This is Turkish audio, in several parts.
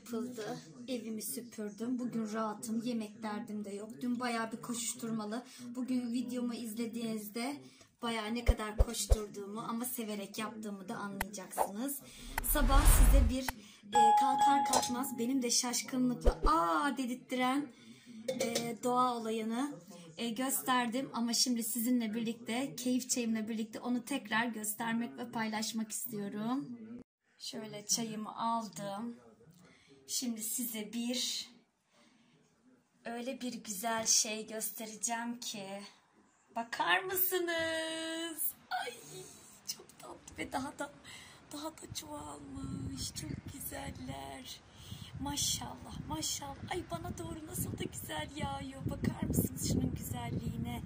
yapıldı. Evimi süpürdüm. Bugün rahatım. Yemek derdim de yok. Dün bayağı bir koşuşturmalı. Bugün videomu izlediğinizde bayağı ne kadar koşturduğumu ama severek yaptığımı da anlayacaksınız. Sabah size bir e, kalkar kalkmaz benim de şaşkınlıkla aa dedirttiren e, doğa olayını e, gösterdim ama şimdi sizinle birlikte keyif çayımla birlikte onu tekrar göstermek ve paylaşmak istiyorum. Şöyle çayımı aldım. Şimdi size bir öyle bir güzel şey göstereceğim ki bakar mısınız? Ay çok tatlı ve daha da daha da çoğalmış. Çok güzeller. Maşallah maşallah. Ay bana doğru nasıl da güzel yağıyor. Bakar mısınız şunun güzelliğine?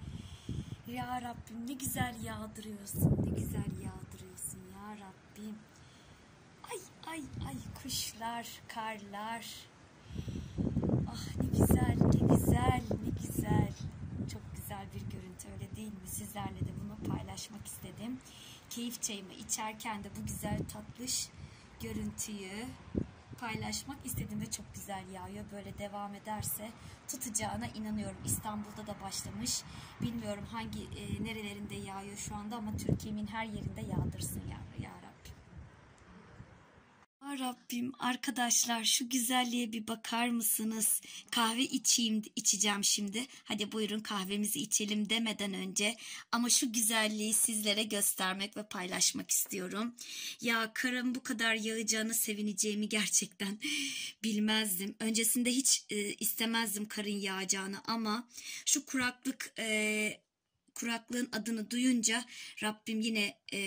Ya Rabbim ne güzel yağdırıyorsun. Ne güzel yağdırıyorsun ya Rabbim. Ay ay ay kuşlar, karlar. Ah ne güzel, ne güzel, ne güzel. Çok güzel bir görüntü öyle değil mi? Sizlerle de bunu paylaşmak istedim. Keyif çayımı içerken de bu güzel tatlış görüntüyü paylaşmak istediğimde çok güzel yağıyor. Böyle devam ederse tutacağına inanıyorum. İstanbul'da da başlamış. Bilmiyorum hangi e, nerelerinde yağıyor şu anda ama Türkiye'nin her yerinde yağdırsın ya, Rabbim arkadaşlar şu güzelliğe bir bakar mısınız? Kahve içeyim içeceğim şimdi. Hadi buyurun kahvemizi içelim demeden önce ama şu güzelliği sizlere göstermek ve paylaşmak istiyorum. Ya karın bu kadar yağacağını sevineceğimi gerçekten bilmezdim. Öncesinde hiç e, istemezdim karın yağacağını ama şu kuraklık e, kuraklığın adını duyunca Rabbim yine e,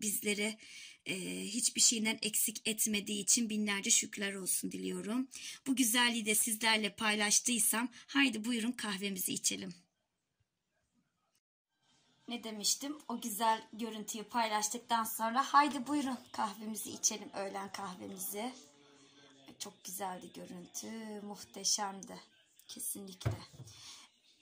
bizlere e, hiçbir şeyden eksik etmediği için binlerce şükürler olsun diliyorum. Bu güzelliği de sizlerle paylaştıysam haydi buyurun kahvemizi içelim. Ne demiştim? O güzel görüntüyü paylaştıktan sonra haydi buyurun kahvemizi içelim öğlen kahvemizi. Çok güzeldi görüntü, muhteşemdi. Kesinlikle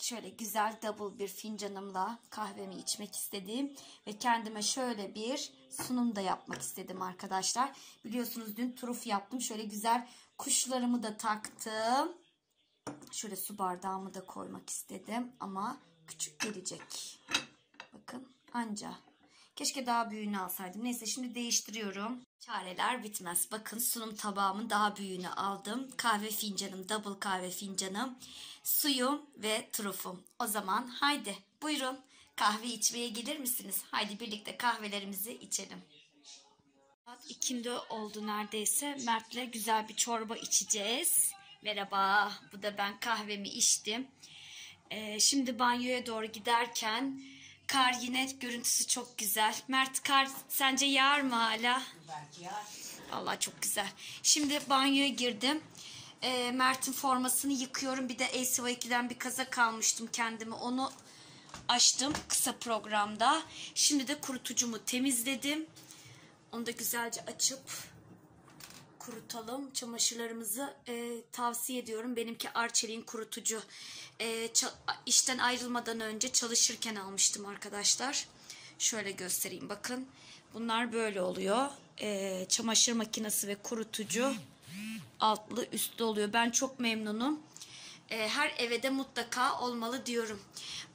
şöyle güzel double bir fincanımla kahvemi içmek istedim ve kendime şöyle bir sunum da yapmak istedim arkadaşlar. Biliyorsunuz dün turuf yaptım. Şöyle güzel kuşlarımı da taktım. Şöyle su bardağımı da koymak istedim ama küçük gelecek. Bakın anca. Keşke daha büyüğünü alsaydım. Neyse şimdi değiştiriyorum. Çareler bitmez. Bakın sunum tabağımın daha büyüğünü aldım. Kahve fincanım, double kahve fincanım, suyum ve trufum. O zaman haydi buyurun kahve içmeye gelir misiniz? Haydi birlikte kahvelerimizi içelim. Saat ikindi oldu neredeyse. Mert'le güzel bir çorba içeceğiz. Merhaba. Bu da ben kahvemi içtim. Ee, şimdi banyoya doğru giderken kar yine görüntüsü çok güzel. Mert kar sence yağar mı hala? Belki ya. Vallahi çok güzel. Şimdi banyoya girdim. Ee, Mert'in formasını yıkıyorum. Bir de ACY2'den bir kazak almıştım kendime. Onu açtım kısa programda. Şimdi de kurutucumu temizledim. Onu da güzelce açıp kurutalım. Çamaşırlarımızı e, tavsiye ediyorum. Benimki Arçelik'in kurutucu. E, işten ayrılmadan önce çalışırken almıştım arkadaşlar. Şöyle göstereyim bakın. Bunlar böyle oluyor. E, çamaşır makinesi ve kurutucu altlı üstlü oluyor. Ben çok memnunum. E, her eve de mutlaka olmalı diyorum.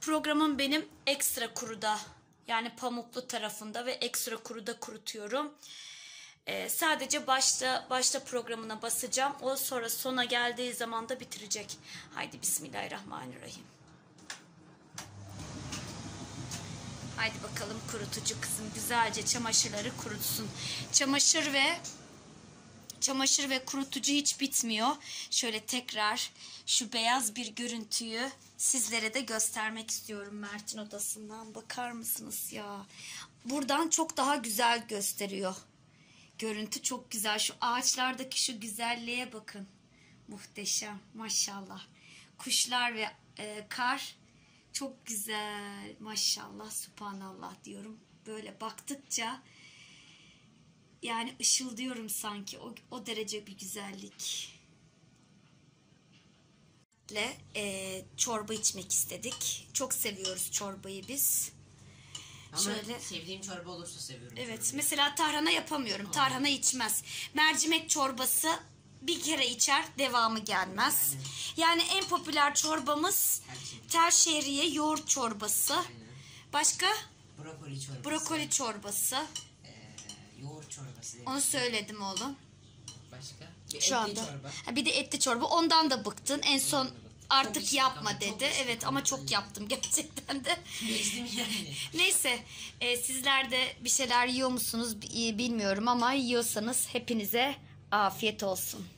Programım benim ekstra kuruda yani pamuklu tarafında ve ekstra kuruda kurutuyorum. Ee, sadece başta başta programına basacağım. O sonra sona geldiği zaman da bitirecek. Haydi Bismillahirrahmanirrahim. Haydi bakalım kurutucu kızım güzelce çamaşırları kurutsun. Çamaşır ve çamaşır ve kurutucu hiç bitmiyor. Şöyle tekrar şu beyaz bir görüntüyü sizlere de göstermek istiyorum Mert'in odasından. Bakar mısınız ya? Buradan çok daha güzel gösteriyor. Görüntü çok güzel. Şu ağaçlardaki şu güzelliğe bakın. Muhteşem maşallah. Kuşlar ve e, kar çok güzel. Maşallah subhanallah diyorum. Böyle baktıkça yani ışıldıyorum sanki. O, o derece bir güzellik. Le e, çorba içmek istedik. Çok seviyoruz çorbayı biz. Ama Şöyle. sevdiğim çorba olursa seviyorum. Evet çorbayı. mesela tarhana yapamıyorum. Tarhana içmez. Mercimek çorbası bir kere içer devamı gelmez. Yani en popüler çorbamız tel şehriye yoğurt çorbası. Başka Brokoli çorbası. brokoli çorbası. Ee, yoğurt çorbası. Onu söyledim oğlum. Başka? Bir Şu etli anda. çorba. Ha, bir de etli çorba. Ondan da bıktın. En son artık yapma dedi. Evet ama. çok yaptım gerçekten de. Neyse e, sizler de bir şeyler yiyor musunuz bi- bilmiyorum ama yiyorsanız hepinize afiyet olsun.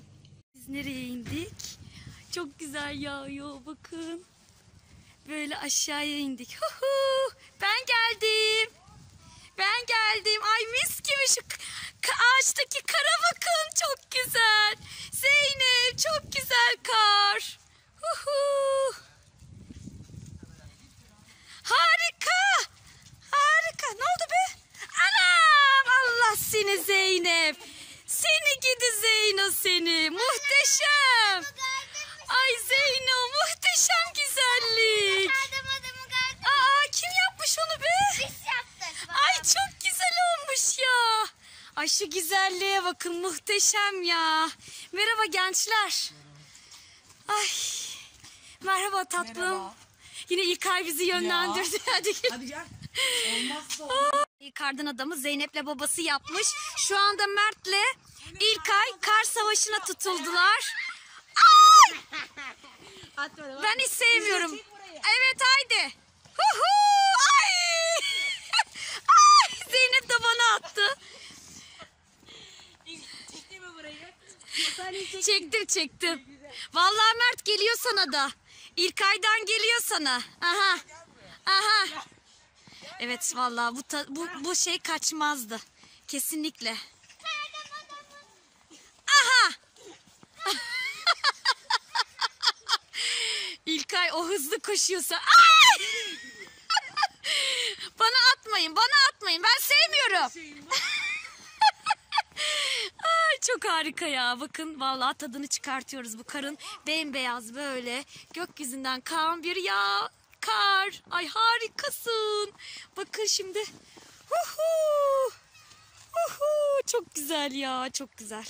Biz nereye indik? Çok güzel yağıyor bakın. Böyle aşağıya indik. Huhu, ben geldim. Ben geldim. Ay mis gibi şu ağaçtaki kara bakın çok güzel. Zeynep çok güzel kar. Huhu. Harika. Harika. Ne oldu be? Anam Allah seni Zeynep. Seni gidi Zeyno seni. Muhteşem. Ay Zeyno muhteşem güzellik. Aa kim yapmış onu be? Biz yaptık. Ay çok güzel olmuş ya. Ay şu güzelliğe bakın muhteşem ya. Merhaba gençler. Ay. Merhaba tatlım. Yine İlkay bizi yönlendirdi. Hadi gel. Hadi gel. Olmazsa Kardan adamı Zeynep'le babası yapmış. Şu anda Mert'le İlkay kar savaşına tutuldular. Ay! Ben hiç sevmiyorum. Evet haydi. Ay! Ay! Zeynep de bana attı. Çektim çektim. Vallahi Mert geliyor sana da. İlkay'dan geliyor sana. Aha. Aha. Evet vallahi bu bu bu şey kaçmazdı. Kesinlikle. Aha! İlkay o hızlı koşuyorsa ay! bana atmayın, bana atmayın. Ben sevmiyorum. Çok harika ya. Bakın vallahi tadını çıkartıyoruz bu karın. Bembeyaz böyle gökyüzünden kan bir yağ. Kar. Ay harikasın. Bakın şimdi. Huhu. Huhu. Çok güzel ya. Çok güzel.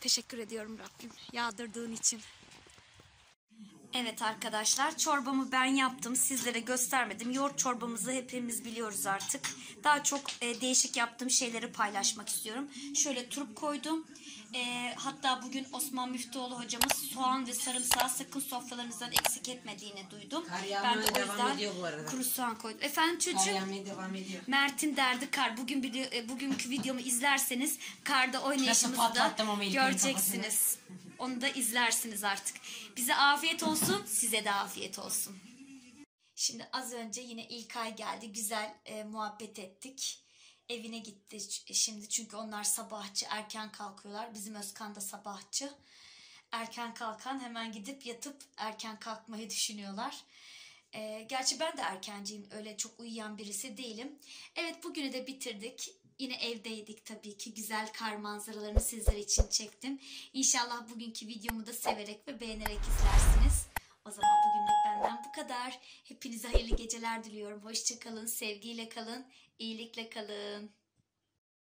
Teşekkür ediyorum Rabbim yağdırdığın için. Evet arkadaşlar çorbamı ben yaptım sizlere göstermedim. Yoğurt çorbamızı hepimiz biliyoruz artık. Daha çok e, değişik yaptığım şeyleri paylaşmak istiyorum. Şöyle turp koydum. E, hatta bugün Osman Müftüoğlu hocamız soğan ve sarımsağı sakın sofralarınızdan eksik etmediğini duydum. Kar devam ediyor bu arada. kuru soğan koydum. Efendim çocuğum? Mert'in derdi kar. Bugün video, e, bugünkü videomu izlerseniz karda oynayışımızı da göreceksiniz. Onu da izlersiniz artık. Bize afiyet olsun, size de afiyet olsun. Şimdi az önce yine İlkay geldi. Güzel e, muhabbet ettik. Evine gitti ç- şimdi çünkü onlar sabahçı erken kalkıyorlar. Bizim Özkan da sabahçı. Erken kalkan hemen gidip yatıp erken kalkmayı düşünüyorlar. E, gerçi ben de erkenciyim. Öyle çok uyuyan birisi değilim. Evet bugünü de bitirdik. Yine evdeydik tabii ki. Güzel kar manzaralarını sizler için çektim. İnşallah bugünkü videomu da severek ve beğenerek izlersiniz. O zaman bugünlük benden bu kadar. Hepinize hayırlı geceler diliyorum. Hoşçakalın, sevgiyle kalın, iyilikle kalın.